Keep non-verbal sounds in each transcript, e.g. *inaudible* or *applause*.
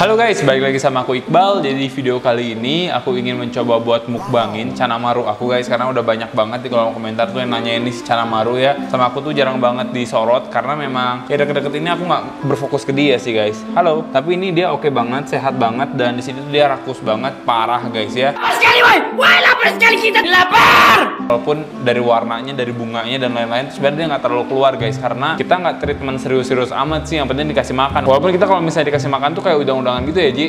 Halo guys, balik lagi sama aku Iqbal. Jadi video kali ini aku ingin mencoba buat mukbangin Cana Maru aku guys karena udah banyak banget di kolom komentar tuh yang nanya ini si Cana Maru ya. Sama aku tuh jarang banget disorot karena memang ya deket-deket ini aku nggak berfokus ke dia sih guys. Halo, tapi ini dia oke banget, sehat banget dan di sini tuh dia rakus banget parah guys ya. sekali woi woi lapar sekali kita lapar Walaupun dari warnanya, dari bunganya dan lain-lain sebenarnya dia nggak terlalu keluar guys karena kita nggak treatment serius-serius amat sih. Yang penting dikasih makan. Walaupun kita kalau misalnya dikasih makan tuh kayak udang-udangan gitu ya Ji.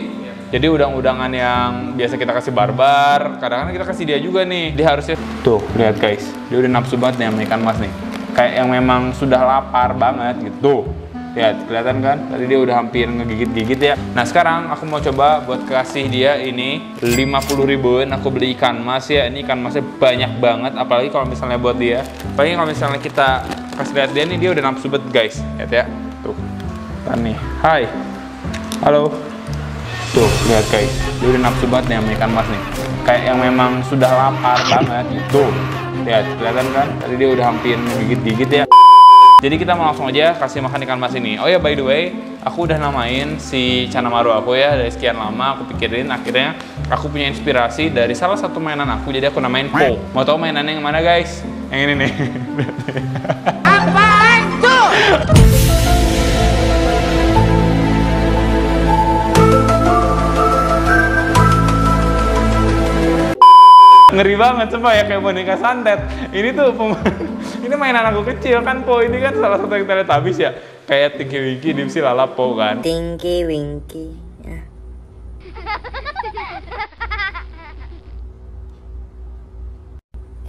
Jadi udang-udangan yang biasa kita kasih barbar, kadang-kadang kita kasih dia juga nih. Dia harusnya tuh lihat guys, dia udah nafsu banget nih sama ikan mas nih. Kayak yang memang sudah lapar banget gitu. Lihat kelihatan kan? Tadi dia udah hampir ngegigit-gigit ya. Nah sekarang aku mau coba buat kasih dia ini 50 ribuan. Aku beli ikan mas ya. Ini ikan masnya banyak banget. Apalagi kalau misalnya buat dia. Apalagi kalau misalnya kita kasih lihat dia nih, dia udah nafsu banget guys. Lihat ya. Tuh. Nih. Hai. Halo. Tuh, lihat guys. Dia udah nafsu banget nih sama ikan mas nih. Kayak yang memang sudah lapar banget. Tuh. Lihat, kelihatan kan? Tadi dia udah hampir ngegigit-gigit ya. Jadi kita mau langsung aja kasih makan ikan mas ini. Oh ya by the way, aku udah namain si Cana Maru aku ya dari sekian lama aku pikirin akhirnya aku punya inspirasi dari salah satu mainan aku jadi aku namain Po. Mau tahu mainannya yang mana guys? Yang ini nih. apaan tuh *laughs* Ngeri banget coba ya kayak boneka santet. Ini tuh *laughs* ini mainan aku kecil kan Po. Ini kan salah satu yang kita lihat habis ya. Kayak Tinky Winky, Dipsy, Lala, Po kan. Tinky Winky. Ya.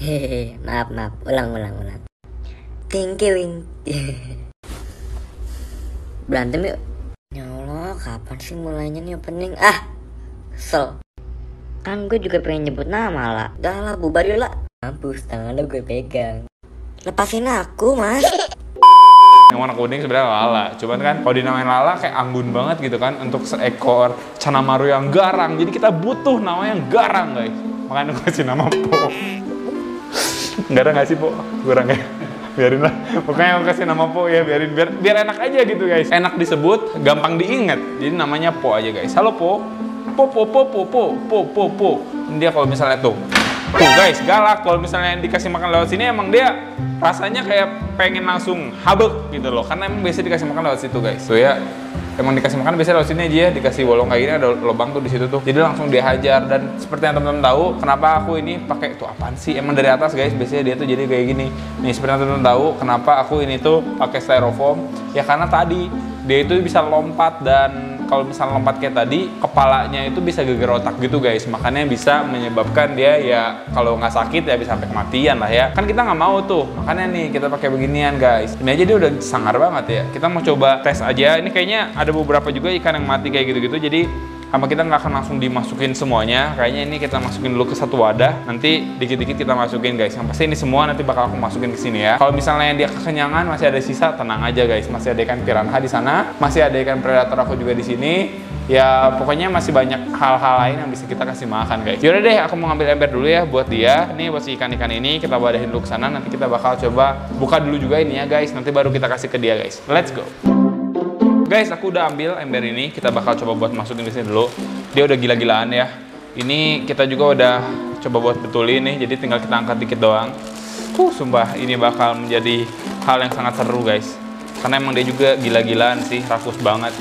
Hehehe, maaf maaf, ulang ulang ulang. Tinky Winky. Berantem yuk. Ya Allah, kapan sih mulainya nih opening? Ah, kesel. Kan gue juga pengen nyebut nama lah. Udah lah, bubar yuk lah. Mampus, tangan lo gue pegang. Lepasin aku, mas. Yang warna kuning sebenarnya Lala. Cuman kan kalau dinamain Lala kayak anggun banget gitu kan untuk seekor Canamaru yang garang. Jadi kita butuh nama yang garang guys. Makanya aku kasih nama Po. Enggak ada nggak sih Po? Kurang ya? Biarin lah. Pokoknya aku kasih nama Po ya biarin biar biar enak aja gitu guys. Enak disebut, gampang diingat. Jadi namanya Po aja guys. Halo Po. Po po po po po po po po. Dia kalau misalnya tuh Tuh guys, galak kalau misalnya dikasih makan lewat sini emang dia rasanya kayak pengen langsung habek gitu loh. Karena emang biasa dikasih makan lewat situ guys. Tuh ya, emang dikasih makan biasanya lewat sini aja ya, dikasih bolong kayak gini ada lubang tuh di situ tuh. Jadi langsung dia hajar dan seperti yang teman-teman tahu, kenapa aku ini pakai tuh apaan sih? Emang dari atas guys, biasanya dia tuh jadi kayak gini. Nih seperti yang teman-teman tahu, kenapa aku ini tuh pakai styrofoam? Ya karena tadi dia itu bisa lompat dan kalau misalnya lompat kayak tadi kepalanya itu bisa geger otak gitu guys. Makanya bisa menyebabkan dia ya kalau nggak sakit ya bisa sampai kematian lah ya. Kan kita nggak mau tuh. Makanya nih kita pakai beginian guys. Ini aja dia udah sangar banget ya. Kita mau coba tes aja. Ini kayaknya ada beberapa juga ikan yang mati kayak gitu-gitu. Jadi sama kita nggak akan langsung dimasukin semuanya. Kayaknya ini kita masukin dulu ke satu wadah. Nanti dikit-dikit kita masukin guys. Yang pasti ini semua nanti bakal aku masukin ke sini ya. Kalau misalnya dia kekenyangan masih ada sisa tenang aja guys. Masih ada ikan piranha di sana. Masih ada ikan predator aku juga di sini. Ya pokoknya masih banyak hal-hal lain yang bisa kita kasih makan guys. Yaudah deh aku mau ngambil ember dulu ya buat dia. Nih buat si ikan-ikan ini. Kita wadahin dulu ke sana. Nanti kita bakal coba buka dulu juga ini ya guys. Nanti baru kita kasih ke dia guys. Let's go Guys, aku udah ambil ember ini. Kita bakal coba buat masukin di sini dulu. Dia udah gila-gilaan ya. Ini kita juga udah coba buat betulin nih. Jadi tinggal kita angkat dikit doang. Uh, sumpah ini bakal menjadi hal yang sangat seru guys. Karena emang dia juga gila-gilaan sih, rakus banget.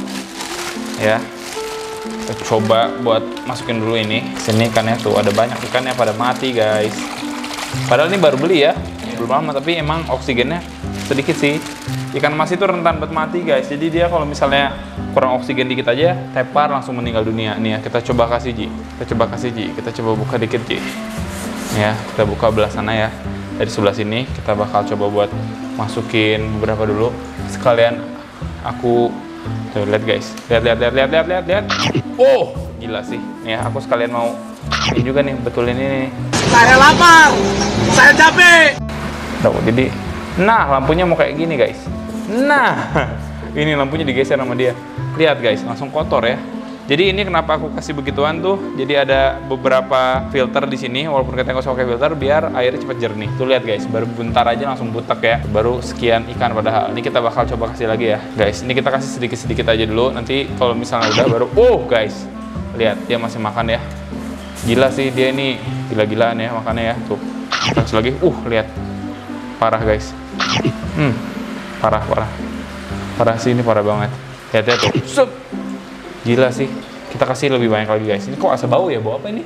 Ya. Kita coba buat masukin dulu ini. Sini ikannya tuh ada banyak ikannya pada mati guys. Padahal ini baru beli ya, belum lama tapi emang oksigennya sedikit sih. Ikan emas itu rentan buat mati guys. Jadi dia kalau misalnya kurang oksigen dikit aja, tepar langsung meninggal dunia. Nih ya, kita coba kasih Ji. Kita coba kasih Ji. Kita coba buka dikit Ji. Ya, kita buka belah sana ya. Dari sebelah sini kita bakal coba buat masukin beberapa dulu. Sekalian aku tuh lihat guys. Lihat lihat lihat lihat lihat lihat lihat. Oh, gila sih. Nih ya, aku sekalian mau ini juga nih betulin ini. saya lapar saya capek Tuh, jadi nah lampunya mau kayak gini guys. Nah, *laughs* ini lampunya digeser sama dia. Lihat guys, langsung kotor ya. Jadi ini kenapa aku kasih begituan tuh? Jadi ada beberapa filter di sini, walaupun kita nggak usah pakai filter, biar airnya cepat jernih. Tuh lihat guys, baru bentar aja langsung butek ya. Baru sekian ikan padahal. Ini kita bakal coba kasih lagi ya, guys. Ini kita kasih sedikit-sedikit aja dulu. Nanti kalau misalnya udah baru, oh guys, lihat dia masih makan ya. Gila sih dia ini gila-gilaan ya makannya ya. Tuh, kasih lagi. Uh, lihat, parah guys. Hmm, parah parah, parah sih ini parah banget. Lihat ya tuh, Sup. Gila sih. Kita kasih lebih banyak lagi guys. Ini kok asa bau ya? Bau apa ini?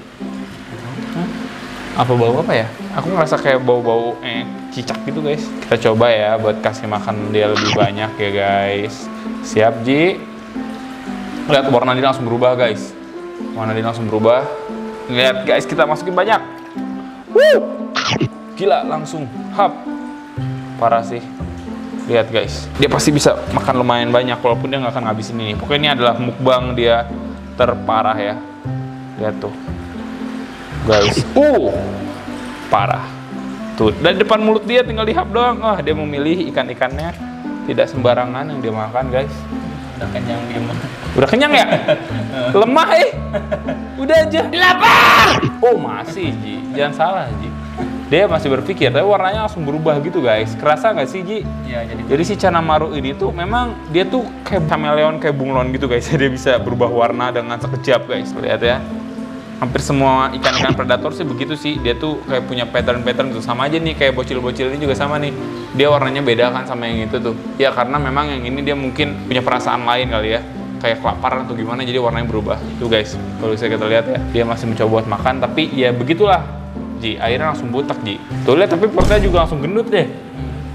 Apa bau apa ya? Aku ngerasa kayak bau-bau eh, cicak gitu guys. Kita coba ya buat kasih makan dia lebih banyak ya guys. Siap Ji. Lihat warna dia langsung berubah guys. Warna dia langsung berubah. Lihat guys kita masukin banyak. Woo! Gila langsung. Hap. Parah sih. Lihat guys, dia pasti bisa makan lumayan banyak walaupun dia nggak akan ngabisin ini. Pokoknya ini adalah mukbang dia terparah ya. Lihat tuh, guys. Uh, parah. Tuh, dari depan mulut dia tinggal dihap doang. Wah, dia memilih ikan-ikannya tidak sembarangan yang dia makan guys. Udah kenyang dia mah. Udah kenyang ya? *laughs* Lemah eh. Udah aja. Lapar! Oh masih Ji, jangan salah Ji. Dia masih berpikir, tapi warnanya langsung berubah gitu guys. Kerasa nggak sih Ji? Iya, jadi Jadi si Canamaru ini tuh memang dia tuh kayak kameleon kayak bunglon gitu guys. *laughs* Dia bisa berubah warna dengan sekejap guys. Lihat ya. Hampir semua ikan-ikan predator sih begitu sih. Dia tuh kayak punya pattern-pattern tuh sama aja nih kayak bocil-bocil ini juga sama nih. Dia warnanya beda kan sama yang itu tuh. Ya karena memang yang ini dia mungkin punya perasaan lain kali ya. Kayak kelaparan atau gimana jadi warnanya berubah. Tuh guys, kalau bisa kita lihat ya. Dia masih mencoba buat makan tapi ya begitulah. Ji, airnya langsung butek Ji. Tuh lihat tapi perutnya juga langsung gendut deh.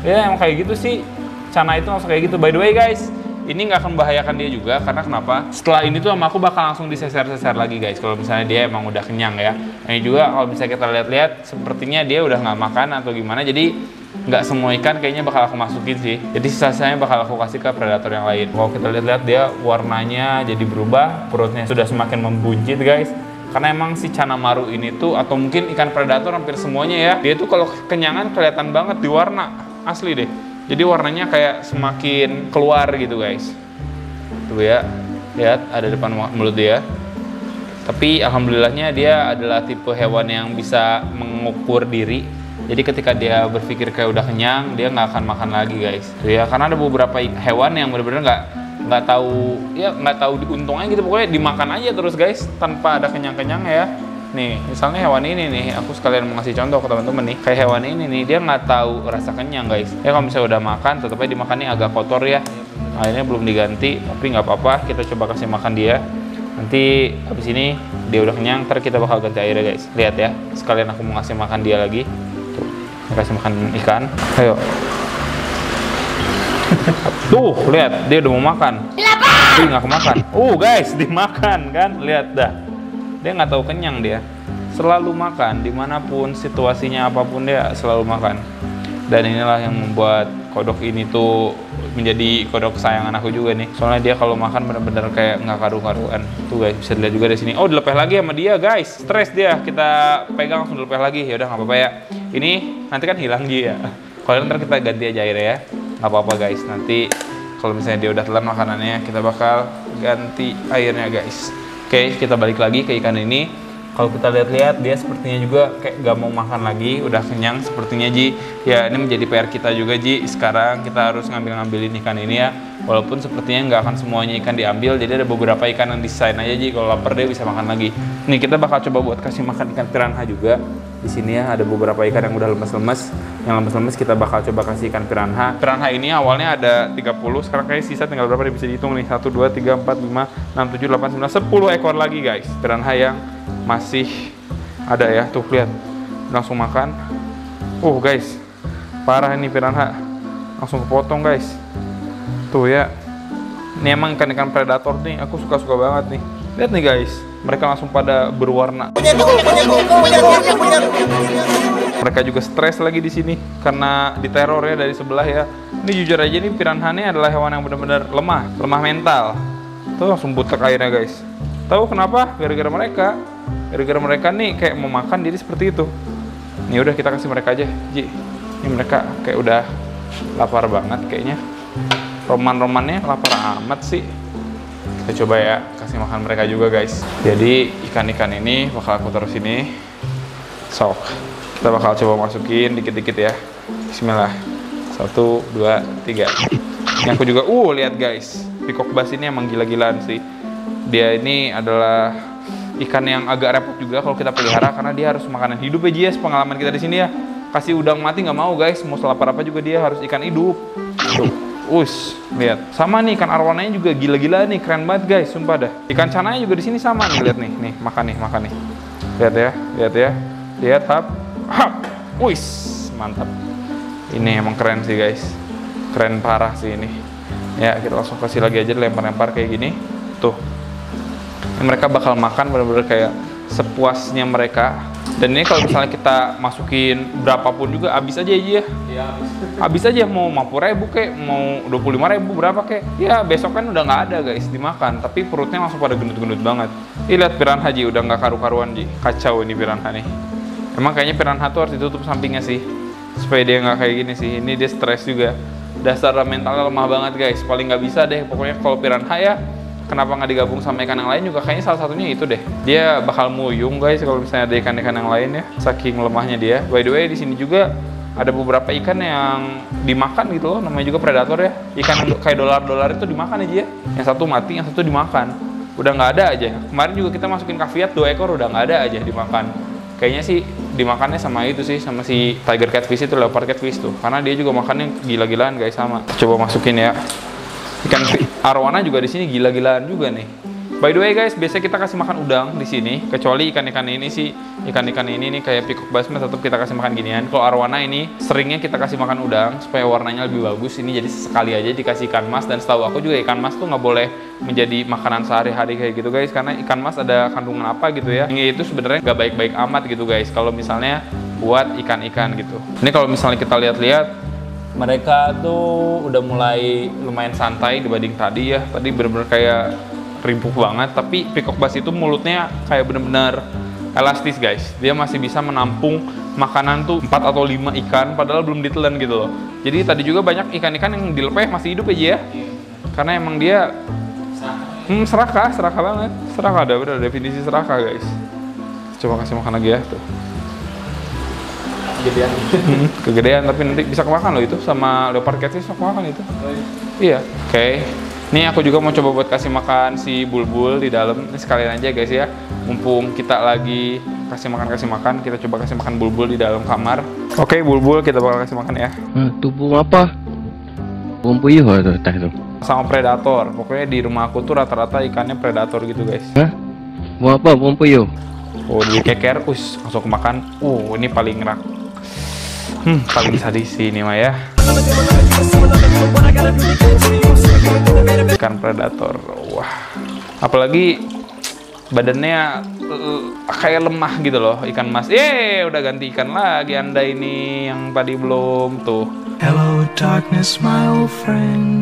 Ya emang kayak gitu sih. Cana itu langsung kayak gitu. By the way guys, ini nggak akan membahayakan dia juga karena kenapa? Setelah ini tuh sama aku bakal langsung diseser-seser lagi guys. Kalau misalnya dia emang udah kenyang ya. Ini juga kalau misalnya kita lihat-lihat, sepertinya dia udah nggak makan atau gimana. Jadi nggak semua ikan kayaknya bakal aku masukin sih. Jadi sisanya bakal aku kasih ke predator yang lain. Kalau kita lihat-lihat dia warnanya jadi berubah, perutnya sudah semakin membuncit guys. Karena emang si Canamaru ini tuh atau mungkin ikan predator hampir semuanya ya, dia tuh kalau kenyangan kelihatan banget di warna asli deh. Jadi warnanya kayak semakin keluar gitu guys. Tuh ya, lihat ada depan mulut dia. Tapi alhamdulillahnya dia adalah tipe hewan yang bisa mengukur diri. Jadi ketika dia berpikir kayak udah kenyang, dia nggak akan makan lagi guys. Tuh ya, karena ada beberapa hewan yang benar-benar nggak nggak tahu ya nggak tahu diuntungnya gitu pokoknya dimakan aja terus guys tanpa ada kenyang-kenyang ya. Nih, misalnya hewan ini nih, aku sekalian mau ngasih contoh ke teman-teman nih. Kayak hewan ini nih, dia nggak tahu rasa kenyang guys. Ya kalau misalnya udah makan, tetapnya dimakannya agak kotor ya. Akhirnya belum diganti, tapi nggak apa-apa. Kita coba kasih makan dia. Nanti habis ini dia udah kenyang, ntar kita bakal ganti airnya guys. Lihat ya, sekalian aku mau ngasih makan dia lagi. Tuh, kasih makan ikan. Ayo. Tuh, lihat dia udah mau makan. Tapi nggak kemakan. Uh guys, dimakan kan? Lihat dah. Dia nggak tahu kenyang dia. Selalu makan, di mana pun situasinya apa pun dia selalu makan. Dan inilah yang membuat kodok ini tuh menjadi kodok kesayangan aku juga nih. Soalnya dia kalau makan bener-bener kayak nggak karu-karuan. Tuh guys, bisa dilihat juga di sini. Oh, dilepeh lagi sama dia guys. Stres dia. Kita pegang langsung dilepeh lagi. Ya udah nggak apa-apa ya. Ini nanti kan hilang dia. Kalau ntar kita ganti aja airnya ya. Nggak apa-apa guys. Nanti kalau misalnya dia udah telan makanannya, kita bakal ganti airnya guys. Oke, kita balik lagi ke ikan ini. Kalau kita lihat-lihat, dia sepertinya juga kayak gak mau makan lagi, udah kenyang sepertinya Ji. Ya, ini menjadi PR kita juga Ji. Sekarang kita harus ngambil-ngambilin ikan ini ya. Walaupun sepertinya nggak akan semuanya ikan diambil, jadi ada beberapa ikan yang desain aja Ji. Kalau lapar dia bisa makan lagi. Nih kita bakal coba buat kasih makan ikan piranha juga. Di sini ya ada beberapa ikan yang udah lemes-lemes. Yang lemes-lemes kita bakal coba kasih ikan piranha. Piranha ini awalnya ada 30, sekarang kayak sisa tinggal berapa nih bisa dihitung nih. 1 2 3 4 5 6 7 8 9 10 ekor lagi guys. Piranha yang masih ada ya. Tuh lihat. Langsung makan. Uh guys. Parah ini piranha. Langsung kepotong guys. Tuh ya. Ini emang ikan-ikan predator nih, aku suka-suka banget nih. Lihat nih guys, mereka langsung pada berwarna. Mereka juga stres lagi di sini karena diteror ya dari sebelah ya. Ini jujur aja ini adalah hewan yang benar-benar lemah, lemah mental. Tuh langsung butek airnya guys. Tahu kenapa? Gara-gara mereka. Gara-gara mereka nih kayak mau makan jadi seperti itu. Nih udah kita kasih mereka aja, Ji. Ini mereka kayak udah lapar banget kayaknya. Roman-romannya lapar amat sih. Kita coba ya, kasih makan mereka juga guys. Jadi ikan-ikan ini bakal aku taruh sini. Sok. Kita bakal coba masukin dikit-dikit ya. Bismillah. Satu, dua, tiga. Yang aku juga, uh lihat guys. Peacock bass ini emang gila-gilaan sih. Dia ini adalah ikan yang agak repot juga kalau kita pelihara karena dia harus makanan hidup ya Jias. Pengalaman kita di sini ya. Kasih udang mati nggak mau guys. Mau selapar apa juga dia harus ikan hidup. Tuh. Us, lihat. Sama nih ikan arwananya juga gila-gila nih, keren banget guys, sumpah dah. Ikan cananya juga di sini sama nih, lihat nih, nih makan nih, makan nih. Lihat ya, lihat ya, lihat hap, hap, wis, mantap. Ini emang keren sih guys, keren parah sih ini. Ya kita langsung kasih lagi aja lempar-lempar kayak gini, tuh. Ini mereka bakal makan bener-bener kayak sepuasnya mereka. Dan ini kalau misalnya kita masukin berapapun juga habis aja aja ya? Iya, habis. Aja mau 50 ribu kek mau 25 ribu berapa kek? Ya besok kan udah nggak ada guys dimakan. Tapi perutnya langsung pada gendut-gendut banget. Ih, lihat piranha Ji udah nggak karu-karuan Ji. Kacau ini piranha nih. Emang kayaknya piranha tuh harus ditutup sampingnya sih supaya dia nggak kayak gini sih. Ini dia stres juga. Dasar mentalnya lemah banget guys. Paling nggak bisa deh pokoknya kalau piranha ya kenapa nggak digabung sama ikan yang lain juga? Kayaknya salah satunya itu deh. Dia bakal muyung guys kalau misalnya ada ikan-ikan yang lain ya saking lemahnya dia. By the way di sini juga ada beberapa ikan yang dimakan gitu loh namanya juga predator ya. Ikan kayak dolar-dolar itu dimakan aja ya. Yang satu mati yang satu dimakan. Udah nggak ada aja. Kemarin juga kita masukin kaviat dua ekor udah nggak ada aja dimakan. Kayaknya sih dimakannya sama itu sih sama si tiger catfish itu leopard catfish tuh. Karena dia juga makannya gila-gilaan guys sama. Coba masukin ya ikan arwana juga di sini gila-gilaan juga nih By the way guys, biasanya kita kasih makan udang di sini, kecuali ikan-ikan ini sih, ikan-ikan ini nih kayak peacock bass mah tetap kita kasih makan ginian. Kalau arwana ini seringnya kita kasih makan udang supaya warnanya lebih bagus. Ini jadi sekali aja dikasih ikan mas dan setahu aku juga ikan mas tuh nggak boleh menjadi makanan sehari-hari kayak gitu guys, karena ikan mas ada kandungan apa gitu ya. Yang itu sebenarnya nggak baik-baik amat gitu guys. Kalau misalnya buat ikan-ikan gitu. Ini kalau misalnya kita lihat-lihat mereka tuh udah mulai lumayan santai dibanding tadi ya. Tadi bener-bener kayak rimpuh banget, tapi peacock bass itu mulutnya kayak bener-bener elastis guys. Dia masih bisa menampung makanan tuh 4 atau 5 ikan padahal belum ditelan gitu loh. Jadi tadi juga banyak ikan-ikan yang dilepeh masih hidup aja ya. Karena emang dia hmm, serakah, serakah banget. Serakah ada bener definisi serakah guys. Coba kasih makan lagi ya tuh. Gedean. Hmm, kegedean tapi nanti bisa kemakan loh itu sama leopard catfish bisa kemakan itu. Iya. Oke. Nih aku juga mau coba buat kasih makan si bulbul di dalam. Ini sekalian aja guys ya. Mumpung kita lagi kasih makan kasih makan, kita coba kasih makan bulbul di dalam kamar. Oke, bulbul kita bakal kasih makan ya. Ah, tu burung apa? Burung puyuh tu atas tu. Sama predator. Pokoknya di rumah aku tuh rata-rata ikannya predator gitu guys. Hah? Burung apa? Burung puyuh. Oh, di keker, us langsung kemakan. Uh, ini paling rak. Hmm, paling sadis sih ini mah ya. Ikan predator. Wah. Apalagi badannya eh, kayak lemah gitu loh ikan mas. Eh, udah ganti ikan lagi Anda ini yang tadi belum tuh. Hello, darkness, my old friend.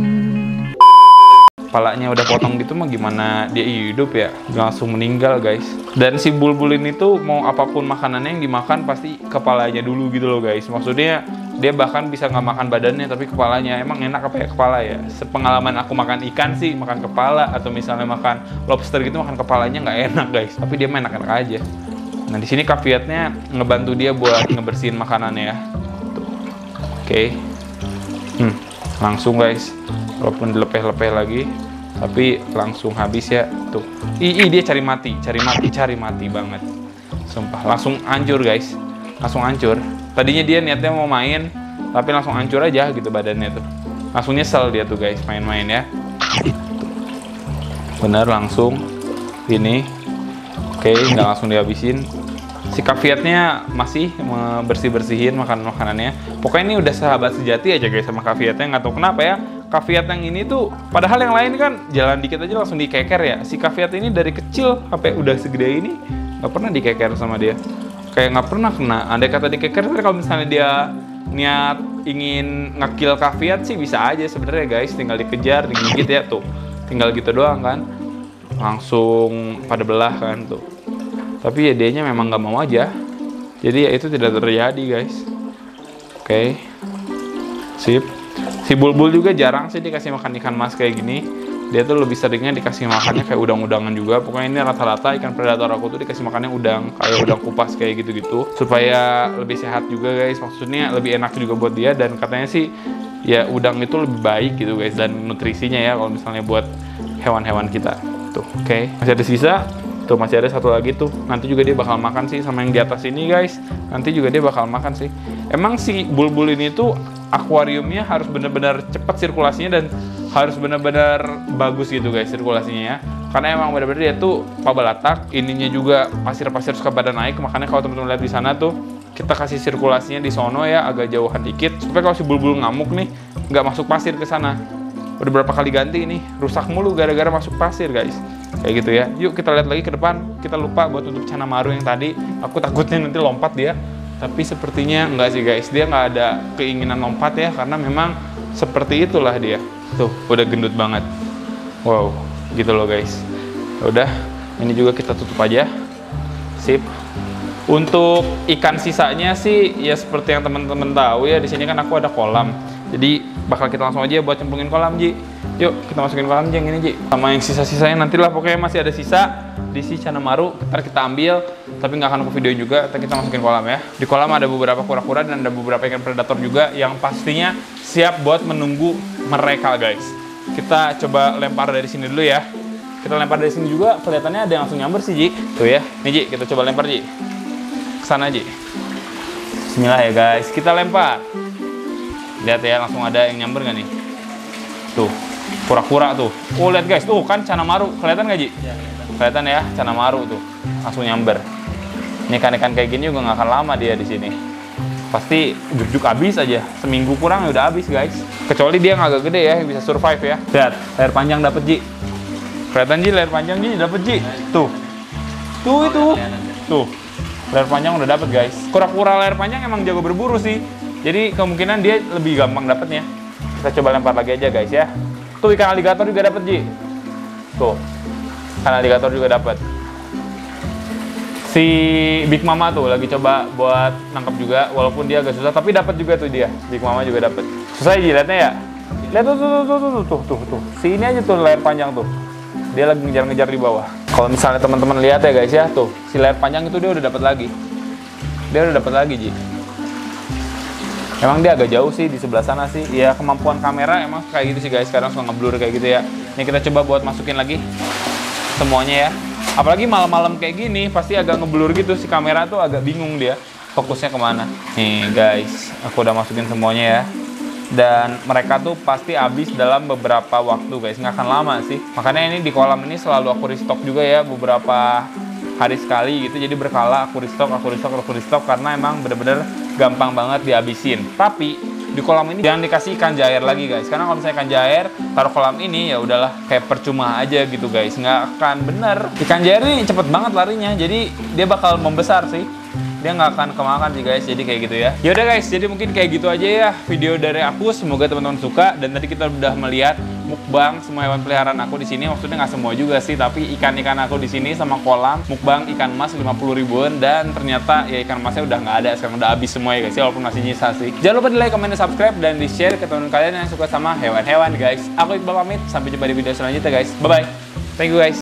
Palanya udah potong gitu mah gimana dia hidup ya? Langsung meninggal guys. Dan si bulbul ini tuh mau apa pun makanannya yang dimakan pasti kepalanya dulu gitu loh guys. Maksudnya dia bahkan bisa nggak makan badannya tapi kepalanya. Emang enak apa ya kepala ya? Sepengalaman aku makan ikan sih makan kepala. Atau misalnya makan lobster gitu makan kepalanya nggak enak guys. Tapi dia mah enak-enak aja. Nah di sini kaviatnya ngebantu dia buat ngebersihin makanannya ya. Oke. Hmm, langsung guys. Walaupun dilepeh-lepeh lagi, tapi langsung habis ya. Tuh. Ih, dia cari mati, cari mati, cari mati banget. Sumpah, langsung hancur guys. Langsung hancur. Tadinya dia niatnya mau main, tapi langsung hancur aja gitu badannya tuh. Langsung nyesel dia tuh guys main-main ya. Bener langsung ini. Oke, nggak langsung dihabisin si kaviatnya masih bersih bersihin makanan makanannya. Pokoknya ini udah sahabat sejati aja guys sama kaviatnya nggak tahu kenapa ya. Kaviat yang ini tuh padahal yang lain kan jalan dikit aja langsung dikeker ya. Si kaviat ini dari kecil sampai udah segede ini nggak pernah dikeker sama dia. Kayak nggak pernah kena. Andai kata dikeker tapi kalau misalnya dia niat ingin ngakil kaviat sih bisa aja sebenarnya guys. Tinggal dikejar digigit ya. Tuh tinggal gitu doang kan. Langsung pada belah kan tuh tapi ya dianya memang nggak mau aja. Jadi ya itu tidak terjadi guys. Oke. Sip. Si bulbul juga jarang sih dikasih makan ikan mas kayak gini. Dia tuh lebih seringnya dikasih makannya kayak udang-udangan juga. Pokoknya ini rata-rata ikan predator aku tuh dikasih makannya udang kayak udang kupas kayak gitu-gitu. Supaya lebih sehat juga guys. Maksudnya lebih enak juga buat dia. Dan katanya sih ya udang itu lebih baik gitu guys. Dan nutrisinya ya kalau misalnya buat hewan-hewan kita. Tuh oke. Masih ada sisa tuh masih ada satu lagi tuh. Nanti juga dia bakal makan sih sama yang di atas ini guys. Nanti juga dia bakal makan sih. Emang si bulbul ini tuh akuariumnya harus benar-benar cepat sirkulasinya dan harus benar-benar bagus gitu guys sirkulasinya ya. Karena emang benar-benar dia tuh pabalatak ininya juga pasir-pasir suka pada naik. Makanya kalau teman-teman lihat di sana tuh kita kasih sirkulasinya di sono ya agak jauhan dikit. Supaya kalau si bulbul ngamuk nih nggak masuk pasir ke sana udah berapa kali ganti ini? Rusak mulu gara-gara masuk pasir guys. Kayak gitu ya. Yuk kita lihat lagi ke depan. Kita lupa buat tutup cana maru yang tadi. Aku takutnya nanti lompat dia. Tapi sepertinya enggak sih guys. Dia nggak ada keinginan lompat ya karena memang seperti itulah dia. Tuh udah gendut banget. Wow gitu loh guys. Udah ini juga kita tutup aja. Sip. Untuk ikan sisanya sih ya seperti yang teman-teman tahu ya di sini kan aku ada kolam. Jadi bakal kita langsung aja buat cemplungin kolam Ji. Yuk kita masukin kolam aja yang ini Ji. Sama yang sisa-sisanya nantilah pokoknya masih ada sisa di si Cana Maru. Ntar kita ambil tapi nggak akan aku videoin juga. Ntar kita masukin kolam ya. Di kolam ada beberapa kura-kura dan ada beberapa ikan predator juga yang pastinya siap buat menunggu mereka guys. Kita coba lempar dari sini dulu ya. Kita lempar dari sini juga kelihatannya ada yang langsung nyamber sih Ji. Tuh ya. Nih Ji, kita coba lempar Ji sana aja. Bismillah ya guys, kita lempar. Lihat ya, langsung ada yang nyamber nggak nih? Tuh, kura-kura tuh. Oh lihat guys, tuh kan cana maru, kelihatan nggak Ji? kelihatan ya, cana maru tuh, langsung nyamber. Ini ikan-ikan kayak gini juga nggak akan lama dia di sini. Pasti juk-juk habis aja, seminggu kurang ya udah habis guys. Kecuali dia nggak agak gede ya, bisa survive ya. Lihat, layar panjang dapet Ji. Kelihatan Ji, layar panjang Ji dapet Ji. Tuh, tuh itu, tuh layar panjang udah dapet guys kura-kura layar panjang emang jago berburu sih jadi kemungkinan dia lebih gampang dapatnya. Kita coba lempar lagi aja guys ya. Tuh ikan aligator juga dapat Ji. Tuh. Ikan aligator juga dapat. Si Big Mama tuh lagi coba buat nangkap juga walaupun dia agak susah tapi dapat juga tuh dia. Big Mama juga dapat. Susah Ji lihatnya ya. Lihat tuh tuh tuh tuh tuh tuh tuh. Si ini aja tuh layar panjang tuh. Dia lagi ngejar-ngejar di bawah. Kalau misalnya teman-teman lihat ya guys ya tuh si layar panjang itu dia udah dapat lagi. Dia udah dapat lagi Ji emang dia agak jauh sih di sebelah sana sih. Ya kemampuan kamera emang kayak gitu sih guys. Sekarang suka ngeblur kayak gitu ya. Ini kita coba buat masukin lagi semuanya ya. Apalagi malam-malam kayak gini pasti agak ngeblur gitu. Si kamera tuh agak bingung dia fokusnya ke mana. Nih guys. Aku udah masukin semuanya ya. Dan mereka tuh pasti habis dalam beberapa waktu guys. Nggak akan lama sih. Makanya ini di kolam ini selalu aku restock juga ya beberapa hari sekali gitu. Jadi berkala aku restock aku restock aku restock. Karena emang bener-bener gampang banget dihabisin. Tapi di kolam ini jangan dikasih ikan jair lagi guys. Karena kalau misalnya ikan jair taruh kolam ini ya udahlah kayak percuma aja gitu guys. Nggak akan bener. Ikan jair ini cepet banget larinya jadi dia bakal membesar sih dia nggak akan kemakan sih guys. Jadi kayak gitu ya. Yaudah guys. Jadi mungkin kayak gitu aja ya video dari aku. Semoga teman-teman suka. Dan tadi kita udah melihat mukbang semua hewan peliharaan aku di sini. Maksudnya nggak semua juga sih tapi ikan-ikan aku di sini sama kolam. Mukbang ikan emas 50 ribuan. Dan ternyata ya ikan emasnya udah nggak ada. Sekarang udah habis semua ya guys ya. Walaupun masih nyisa sih. Jangan lupa di like, comment, dan subscribe. Dan di share ke teman kalian yang suka sama hewan-hewan guys. Aku Iqbal pamit. Sampai jumpa di video selanjutnya guys. Bye bye thank you guys